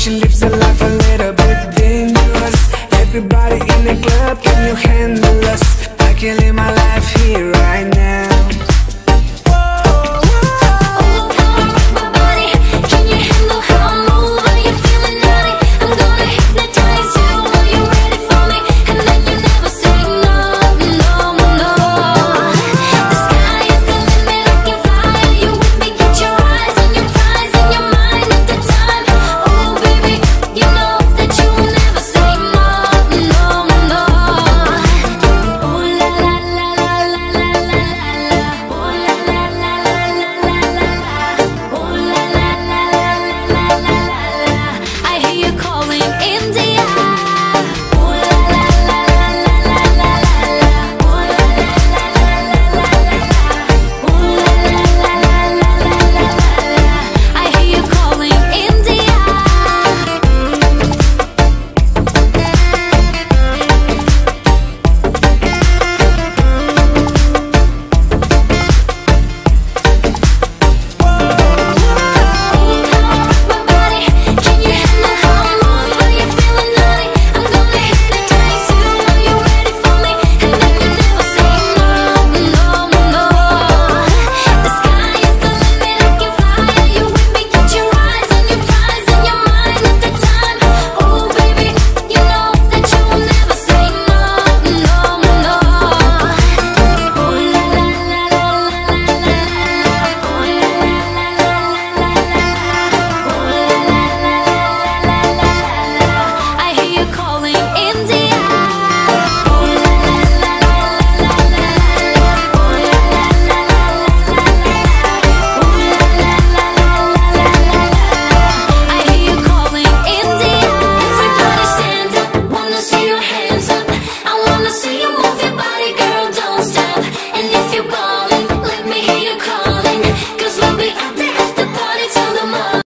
She lives a life a little bit dangerous Everybody in the club, can you handle us? I can live my life here right now